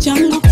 jungle.